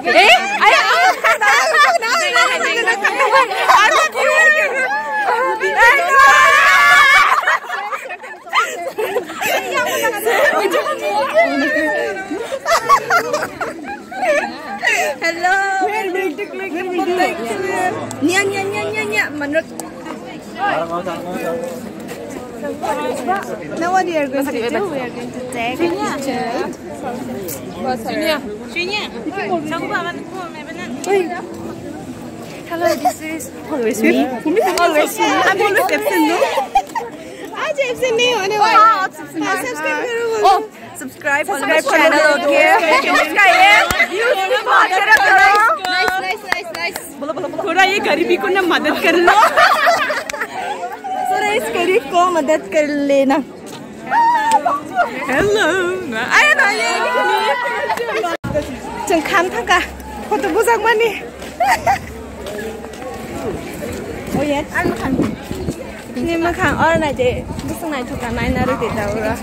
Hello. Nia nia nia nia nia menurut Now what we are going to do? We are going to take a picture. Hello, this is always me. Always me. I'm always absent, no? आज नहीं होने वाला. करो. Oh, बहुत सारा करो. थोड़ा ये गरीबी को ना मदद कर लो थोड़ा इस गरीब को मदद कर लेना. ना ये. जों खाम थांगा. फट' मोजां मानि. Oh yes. Ni makan orang aja. Busung naik juga naik naruh di daura.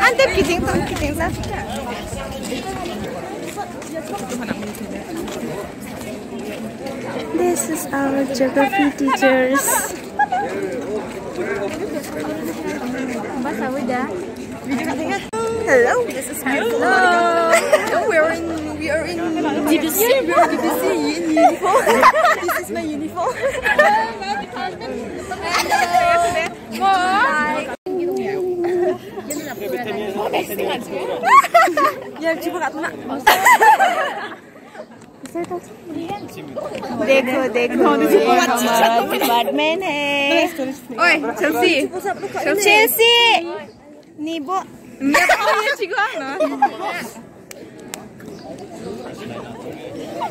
Ante kiting tuh kiting sa. This is our geography teachers. Hello, this is Hello. in DBC. We are DBC uniform. this is my uniform. Hi. यार चिपक हाथ में देखो देखो हमारा department है ओए Chelsea चेल्सी नीबो ये चिको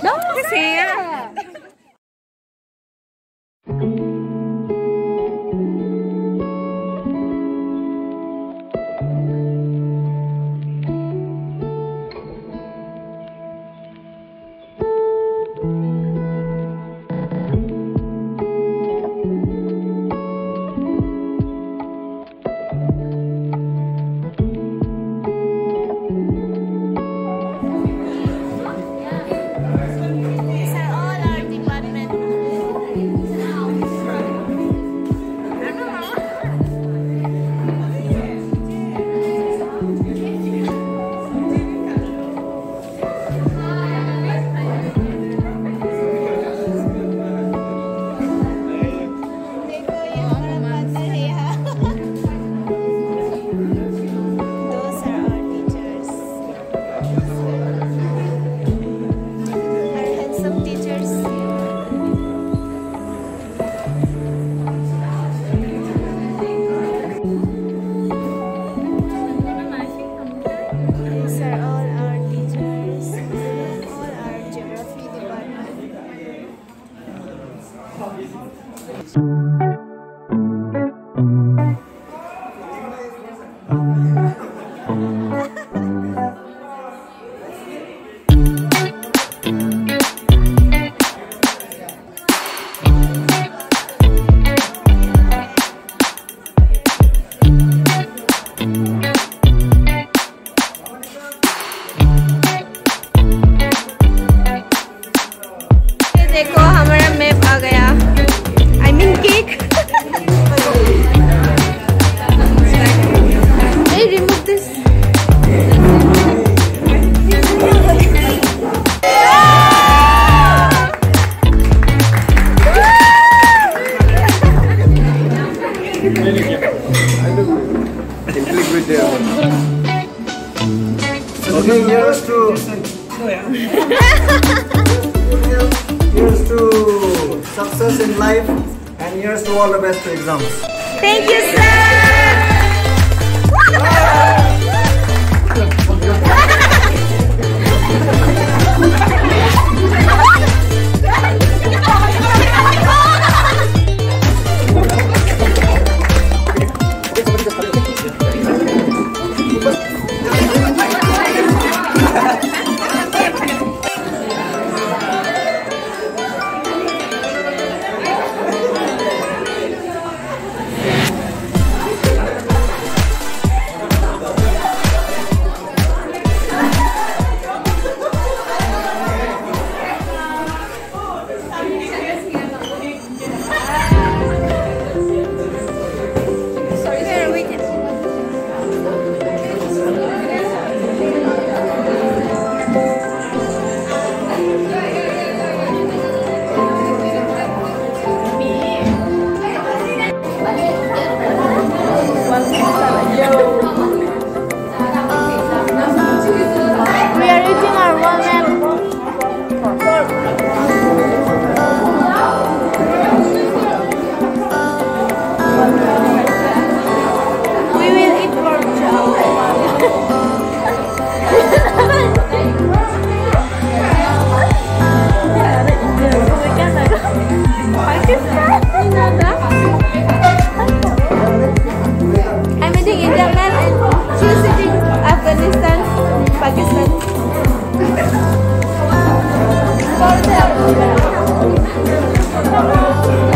No, sí. Okay, here's to here's to success in life and here's to all the best to exams. Thank you, sir. Rajasthan, Pakistan. All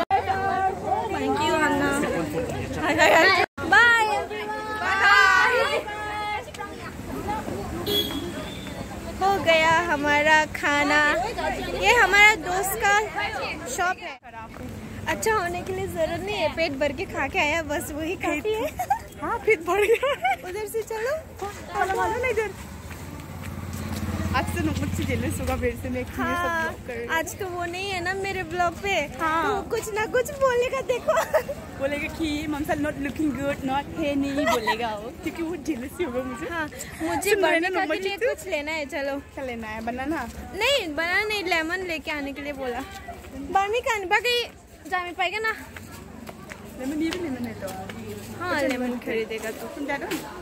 Shop है। अच्छा होने के लिए ज़रूरत नहीं है। पेट भर के खा के आया बस वही काफ़ी है। हाँ फिर बढ़ गया उधर से चलो। वाला वाला नहीं इधर। आज तो मुझसे जेलस होगा फिर से मैं हाँ आज तो वो नहीं है ना मेरे ब्लॉग पे। हाँ। तो कुछ ना कुछ बोलेगा देखो। बोलेगा कि ममसा नॉट लुकिंग गुड नॉट है नहीं बोलेगा वो। क्योंकि वो जेलस ही होगा मुझे। हाँ मुझे रहे के लिए कुछ लेना है चलो। क्या लेना है? बनाना? नहीं बना नहीं लेमन लेके आने के लिए बोला। बार मी कहने गई जामी पाएगा ना। लेमन ये भी लेमन है तो। हाँ लेमन खरीदेगा तो। तुम जाओ